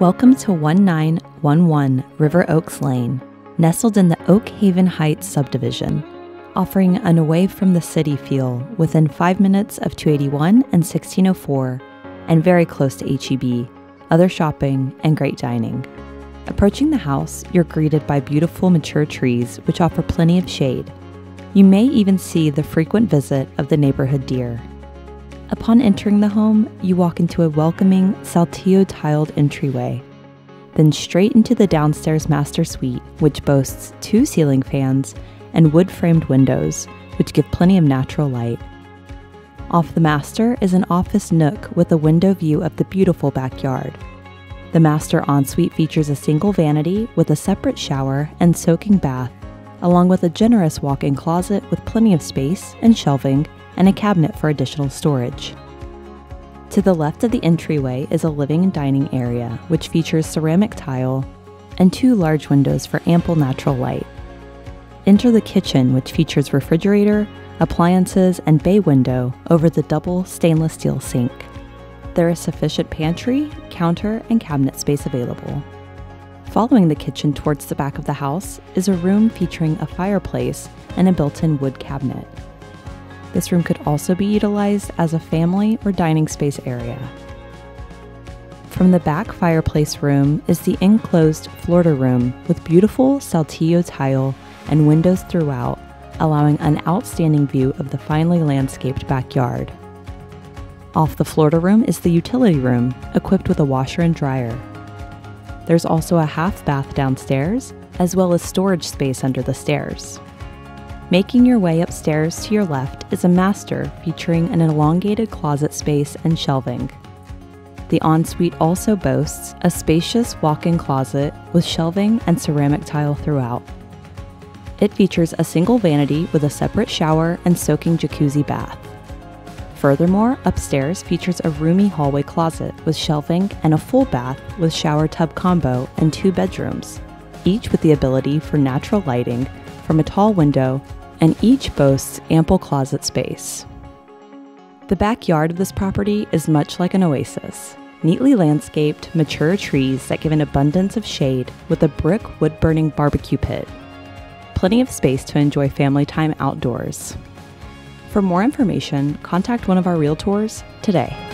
Welcome to 1911 River Oaks Lane, nestled in the Oak Haven Heights subdivision, offering an away from the city feel within five minutes of 281 and 1604, and very close to HEB, other shopping, and great dining. Approaching the house, you're greeted by beautiful mature trees which offer plenty of shade. You may even see the frequent visit of the neighborhood deer. Upon entering the home, you walk into a welcoming saltillo tiled entryway, then straight into the downstairs master suite, which boasts two ceiling fans and wood framed windows, which give plenty of natural light. Off the master is an office nook with a window view of the beautiful backyard. The master ensuite features a single vanity with a separate shower and soaking bath, along with a generous walk in closet with plenty of space and shelving and a cabinet for additional storage. To the left of the entryway is a living and dining area, which features ceramic tile and two large windows for ample natural light. Enter the kitchen, which features refrigerator, appliances, and bay window over the double stainless steel sink. There is sufficient pantry, counter, and cabinet space available. Following the kitchen towards the back of the house is a room featuring a fireplace and a built in wood cabinet. This room could also be utilized as a family or dining space area. From the back fireplace room is the enclosed Florida room with beautiful saltillo tile and windows throughout, allowing an outstanding view of the finely landscaped backyard. Off the Florida room is the utility room, equipped with a washer and dryer. There's also a half bath downstairs, as well as storage space under the stairs. Making your way upstairs to your left is a master featuring an elongated closet space and shelving. The ensuite also boasts a spacious walk in closet with shelving and ceramic tile throughout. It features a single vanity with a separate shower and soaking jacuzzi bath. Furthermore, upstairs features a roomy hallway closet with shelving and a full bath with shower tub combo and two bedrooms, each with the ability for natural lighting from a tall window and each boasts ample closet space. The backyard of this property is much like an oasis. Neatly landscaped, mature trees that give an abundance of shade with a brick wood burning barbecue pit. Plenty of space to enjoy family time outdoors. For more information, contact one of our realtors today.